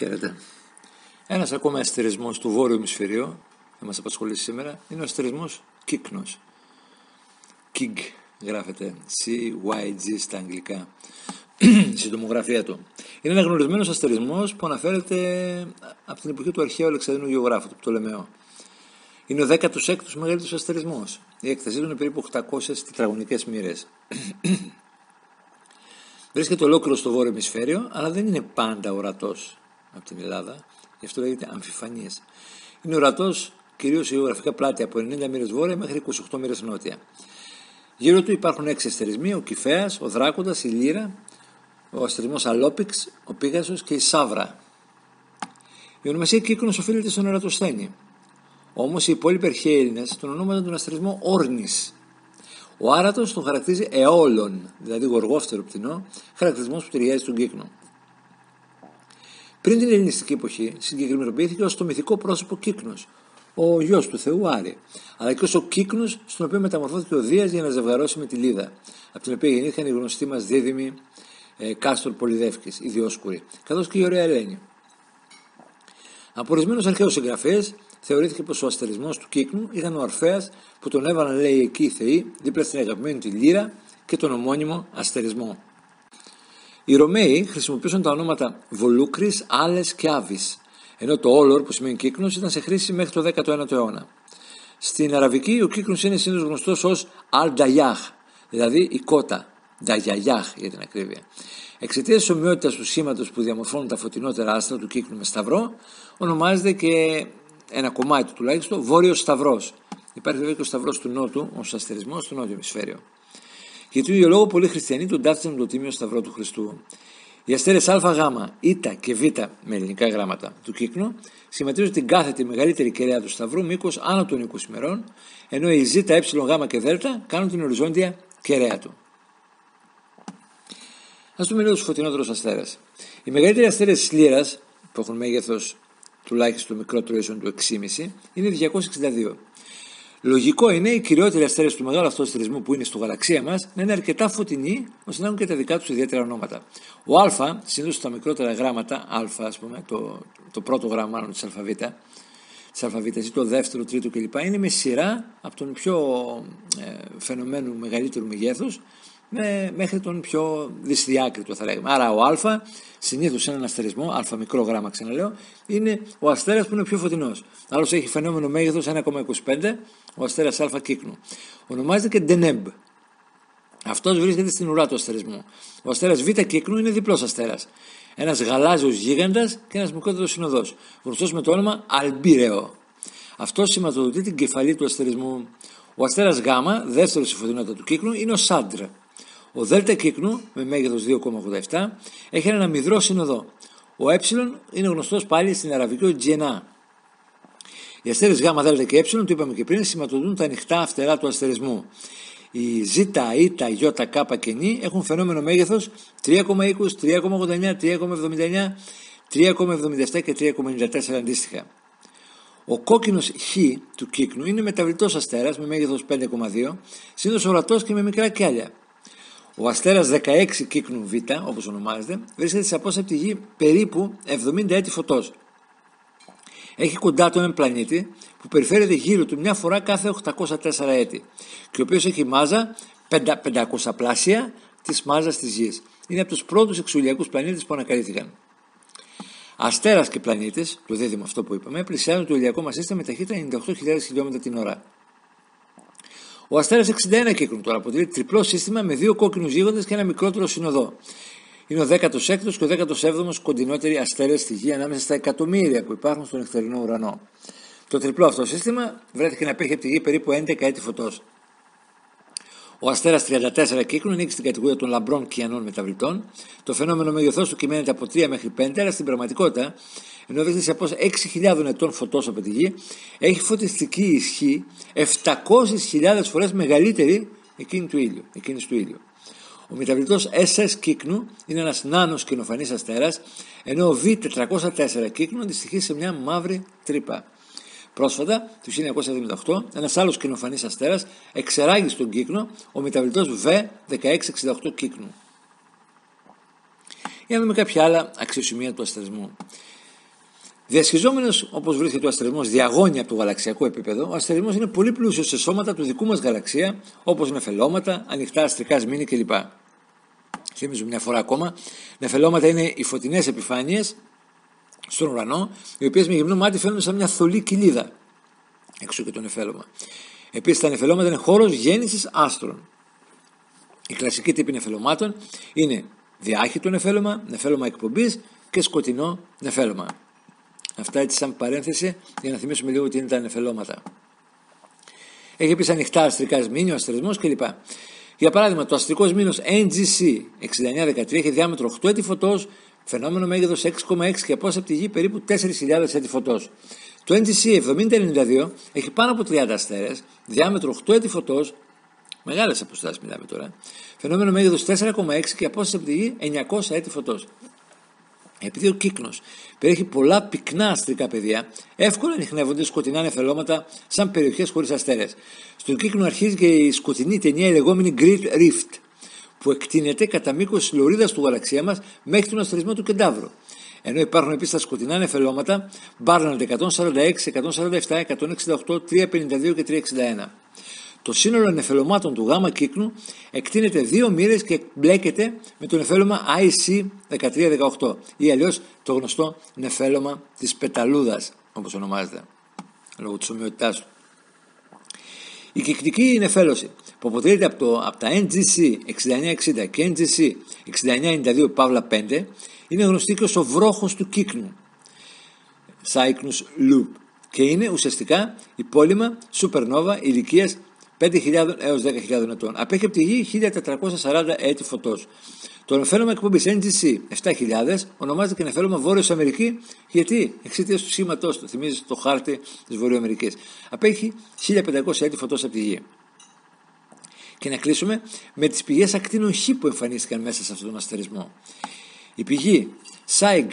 Χαίρετε. Ένας ακόμα αστερισμό του βόρειου ημισφαιρίου θα μας απασχολήσει σήμερα είναι ο αστερισμό κύκνο. Κιγ γράφεται C-Y-G στα αγγλικά. Συντομογραφία του. Είναι ένα γνωρισμένος αστερισμό που αναφέρεται από την εποχή του αρχαίου Αλεξανδρινού γεωγράφου, του Πτολεμαίου. Είναι ο 16ο μεγαλύτερος αστερισμό. Η έκτασή του είναι περίπου 800 τετραγωνικές μοίρες. Βρίσκεται ολόκληρο στο βόρειο ημισφαίριο, αλλά δεν είναι πάντα ορατός από την Ελλάδα, γι' αυτό λέγεται αμφιφανίες. Είναι ορατός κυρίως σε γεωγραφικά πλάτια από 90 μοίρε βόρεια μέχρι 28 μοίρε νότια. Γύρω του υπάρχουν έξι αστερισμοί: ο Κυφαία, ο Δράκοντας, η Λύρα, ο αστερισμός Αλόπιξ, ο Πίγασος και η Σάβρα. Η ονομασία Κύκνος οφείλεται στον Ερατοσθένη. Όμως οι υπόλοιποι αρχαίοι Έλληνες τον ονόμαζαν τον αστερισμό Όρνης. Ο άρατος τον χαρακτηρίζει αιώλων, δηλαδή γοργόφτερο πτηνό, χαρακτηρισμός που ταιριάζει στον κύκνο. Πριν την ελληνιστική εποχή, συγκεκριμενοποιήθηκε ως το μυθικό πρόσωπο Κύκνος, ο γιος του Θεού Άρη, αλλά και ως ο Κύκνος, στον οποίο μεταμορφώθηκε ο Δίας για να ζευγαρώσει με τη Λίδα, από την οποία γεννήθηκαν οι γνωστοί μας δίδυμοι ε, Κάστορ Πολυδεύκης, οι Διόσκουροι, καθώς και η ωραία Ελένη. Από ορισμένους αρχαίους συγγραφέ θεωρήθηκε πως ο αστερισμός του Κύκνου ήταν ο Ορφαία που τον έβαλαν, λέει, εκεί οι Θεοί, δίπλα στην αγαπημένη τη Λύρα και τον ομώνυμο αστερισμό. Οι Ρωμαίοι χρησιμοποιούσαν τα ονόματα Βολούκρης, Άλες και Άβης, ενώ το Όλορ που σημαίνει κύκνος ήταν σε χρήση μέχρι το 19ο αιώνα. Στην Αραβική ο κύκνος είναι συνήθως γνωστός ως Αλ Νταγιάχ, δηλαδή η κότα, Νταγιαγιάχ για την ακρίβεια. Εξαιτίας της ομοιότητας του σήματο που διαμορφώνουν τα φωτεινότερα άστρα του κύκνου με σταυρό, ονομάζεται και ένα κομμάτι του τουλάχιστον Βόρειος Σταυρός. Υπάρχει βέβαια και ο Σταυρός του Νότου, ω αστερισμό στο νότιο ημισφαίριο. Για τον ίδιο λόγο, πολλοί χριστιανοί τον ταύτισαν το τίμιο Σταυρό του Χριστού. Οι αστέρες Α, Γ, Ή και Β με ελληνικά γράμματα του κύκνου σχηματίζουν την κάθετη μεγαλύτερη κεραία του Σταυρού μήκος άνω των 20 ημερών, ενώ οι Ζ, Ε, Γ και Δ κάνουν την οριζόντια κεραία του. Α δούμε λίγο τους φωτεινότερους αστέρες. Οι μεγαλύτεροι αστέρες της Λύρας, που έχουν μέγεθος τουλάχιστον μικρότερο ίσον του 6,5, είναι 262. Λογικό είναι οι κυριότεροι αστέρες του μεγάλου αυτού αστερισμού που είναι στο γαλαξία μας να είναι αρκετά φωτεινοί ώστε να έχουν και τα δικά τους ιδιαίτερα ονόματα. Ο Α, συνήθως στα μικρότερα γράμματα, Α, ας πούμε, το, το πρώτο γράμμα μάλλον της ΑΒ, της ΑΒ ή το δεύτερο, τρίτο κλπ. είναι με σειρά από τον πιο ε, φαινομένου μεγαλύτερου μεγέθους με, μέχρι τον πιο δυσδιάκριτο θα λέγαμε. Άρα ο Α, συνήθως σε έναν αστερισμό, Α μικρό γράμμα ξαναλέω, είναι ο αστέρας που είναι πιο φωτεινός. Άλλος έχει φαινόμενο μέγεθος 1,25, ο αστέρας Α κύκνου. Ονομάζεται και Ντενέμπ. Αυτός βρίσκεται στην ουρά του αστερισμού. Ο αστέρας Β κύκνου είναι διπλός αστέρας. Ένας γαλάζιος γίγαντας και ένας μικρότερος συνοδός, γνωστός με το όνομα Αλμπίρεο. Αυτός σηματοδοτεί την κεφαλή του αστερισμού. Ο αστέρας Γ, δεύτερος στη φωτεινότητα του κύκνου, είναι ο Σάντρ. Ο Δέλτα κύκνου με μέγεθος 2,87 έχει ένα μυδρό συνοδό. Ο ε είναι γνωστός πάλι στην αραβική Τζιενά. Οι αστέρες Γ, Δ και Ε, το είπαμε και πριν, σηματοδοτούν τα ανοιχτά φτερά του αστερισμού. Οι Ζ, Ι, Ι, Κ και Ν έχουν φαινόμενο μέγεθος 3,20, 3,89, 3,79, 3,77 και 3,94 αντίστοιχα. Ο κόκκινος Χ του κύκνου είναι μεταβλητός αστέρας με μέγεθος 5,2, συνήθως ορατός και με μικρά κιάλια. Ο αστέρας 16 κύκνου Β, όπως ονομάζεται, βρίσκεται σε απόσταση από τη Γη περίπου 70 έτη φωτός. Έχει κοντά του έναν πλανήτη που περιφέρεται γύρω του μια φορά κάθε 804 έτη και ο οποίος έχει μάζα 500 πλάσια της μάζας της Γης. Είναι από τους πρώτους εξουλιακούς πλανήτες που ανακαλύφθηκαν. Αστέρας και πλανήτες, το δίδυμο αυτό που είπαμε, πλησιάζουν το ηλιακό μας σύστημα με ταχύτητα 98.000 χιλιόμετρα την ώρα. Ο Αστέρας 61 κύκνου τώρα αποτελεί τριπλό σύστημα με δύο κόκκινους γίγοντε και ένα μικρότερο συνοδό. Είναι ο 16ο και ο 17ο κοντινότεροι αστέρες στη γη ανάμεσα στα εκατομμύρια που υπάρχουν στον νυχτερινό ουρανό. Το τριπλό αυτό σύστημα βρέθηκε να απέχει από τη γη περίπου 11 έτη φωτός. Ο αστέρας 34 κύκλων ανήκει στην κατηγορία των λαμπρών κιανών μεταβλητών. Το φαινόμενο μέγεθό του κυμαίνεται από 3 μέχρι 5, αλλά στην πραγματικότητα, ενώ βρίσκεται σε απόσταση 6.000 ετών φωτός από τη γη, έχει φωτιστική ισχύ 700.000 φορές μεγαλύτερη εκείνη του ήλιου, εκείνης του ήλιου. Ο μεταβλητός SS κύκνου είναι ένας νάνος κοινοφανής αστέρας, ενώ ο V404 κύκνου αντιστοιχεί σε μια μαύρη τρύπα. Πρόσφατα, το 1978, ένας άλλος κοινοφανής αστέρας εξεράγει στον κύκνο ο μεταβλητός V1668 κύκνου. Για να δούμε κάποια άλλα αξιοσημεία του αστερισμού. Διασχιζόμενος όπως βρίσκεται ο αστερισμός διαγώνια από το γαλαξιακό επίπεδο, ο αστερισμός είναι πολύ πλούσιος σε σώματα του δικού μας γαλαξία, όπως νεφελώματα, ανοιχτά αστρικά σμήνη κλπ. Θυμίζω μια φορά ακόμα, νεφελώματα είναι οι φωτεινές επιφάνειες στον ουρανό, οι οποίες με γυμνό μάτι φαίνονται σαν μια θολή κοιλίδα. Έξω και το νεφέλωμα. Επίσης, τα νεφελώματα είναι χώρος γέννησης άστρων. Η κλασική τύπη νεφελωμάτων είναι διάχυτο νεφέλωμα, νεφέλωμα εκπομπής και σκοτεινό νεφέλωμα. Αυτά έτσι σαν παρένθεση για να θυμίσουμε λίγο τι είναι τα νεφελώματα. Έχει επίση ανοιχτά αστρικά σμήνη, ο αστερισμός κλπ. Για παράδειγμα, το αστρικός μήνος NGC 6913 έχει διάμετρο 8 έτη φωτός, φαινόμενο μέγεθος 6,6 και απόσταση από τη γη περίπου 4.000 έτη φωτός. Το NGC 7092 έχει πάνω από 30 αστέρες, διάμετρο 8 έτη φωτός, μεγάλες αποστάσεις μιλάμε τώρα, φαινόμενο μέγεθος 4,6 και απόσταση από τη γη 900 έτη φωτός. Επειδή ο κύκνος περιέχει πολλά πυκνά αστρικά πεδία, εύκολα ανοιχνεύονται σκοτεινά νεφελώματα σαν περιοχές χωρίς αστέρες. Στον κύκνο αρχίζει και η σκοτεινή ταινία η λεγόμενη Great Rift, που εκτείνεται κατά μήκος τη λωρίδας του γαλαξία μας μέχρι τον αστροισμό του Κεντάβρου. Ενώ υπάρχουν επίσης τα σκοτεινά νεφελώματα, Barnard 146, 147, 168, 352 και 361. Το σύνολο νεφελωμάτων του γάμα κύκνου εκτείνεται δύο μοίρες και μπλέκεται με το νεφέλωμα IC1318 ή αλλιώς το γνωστό νεφέλωμα της πεταλούδας, όπως ονομάζεται, λόγω της ομοιότητάς του. Η κυκλική νεφέλωση που αποτελείται από, το, από τα NGC 6960 και NGC 6992 Παύλα 5 είναι γνωστή και ως ο βρόχος του κύκνου Cycnus Loop και είναι ουσιαστικά υπόλοιμα supernova ηλικίας 5.000 έως 10.000 ετών. Απέχει από τη γη 1.440 έτη φωτός. Το νεφέλωμα εκπομπής NGC 7000 ονομάζεται και νεφέλωμα Βόρειος Αμερική γιατί εξαιτίας του σήματός του, θυμίζεις το χάρτη της Βορειοαμερική. Απέχει 1500 έτη φωτός από τη γη. Και να κλείσουμε με τις πηγές ακτίνων Χ που εμφανίστηκαν μέσα σε αυτόν τον αστερισμό. Η πηγή SAIG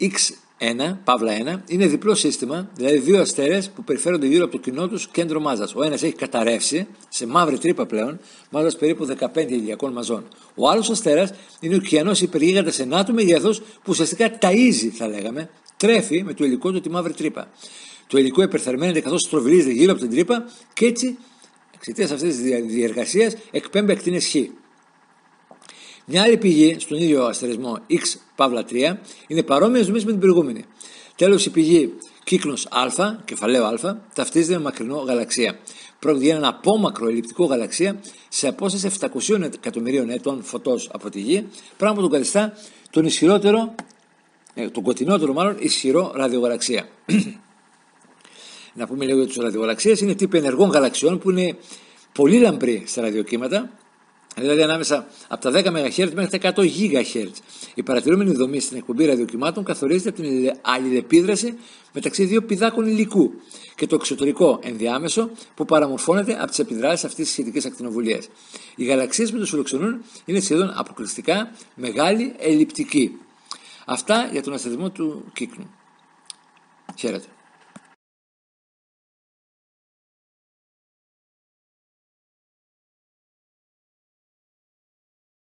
X 1, παύλα 1, είναι διπλό σύστημα, δηλαδή δύο αστέρες που περιφέρονται γύρω από το κοινό τους κέντρο μάζας. Ο ένας έχει καταρρεύσει σε μαύρη τρύπα πλέον, μάζας περίπου 15 ηλιακών μαζών. Ο άλλος αστέρας είναι ο ωκεανός υπεργίγαντας ενάτου μεγέθου που ουσιαστικά ταΐζει, θα λέγαμε, τρέφει με το υλικό του τη μαύρη τρύπα. Το υλικό υπερθερμαίνεται καθώς στροβιλίζεται γύρω από την τρύπα και έτσι, εξαιτίας αυτής της διεργασίας, εκπέμπει ακτίνες Χ. Μια άλλη πηγή στον ίδιο αστερισμό X Παύλα 3 είναι παρόμοια δομή με την προηγούμενη. Τέλος, η πηγή Κύκνος Α, κεφαλαίο Α, ταυτίζεται με μακρινό γαλαξία. Πρόκειται για ένα απόμακρο ελλειπτικό γαλαξία σε απόσταση 700 εκατομμυρίων ετών φωτός από τη Γη, πράγμα που τον καθιστά τον ισχυρότερο, ε, τον κοντινότερο μάλλον ισχυρό ραδιογαλαξία. Να πούμε λίγο για τους ραδιογαλαξίες. Είναι τύποι ενεργών γαλαξιών που είναι πολύ λαμπροί στα ραδιοκύματα δηλαδή ανάμεσα από τα 10 MHz μέχρι τα 100 GHz. Η παρατηρούμενη δομή στην εκπομπή ραδιοκυμάτων καθορίζεται από την αλληλεπίδραση μεταξύ δύο πηδάκων υλικού και το εξωτερικό ενδιάμεσο που παραμορφώνεται από τις επιδράσεις αυτής της σχετικής ακτινοβουλίας. Οι γαλαξίες που τους φιλοξενούν είναι σχεδόν αποκλειστικά μεγάλη ελλειπτική. Αυτά για τον αστερισμό του κύκνου. Χαίρετε.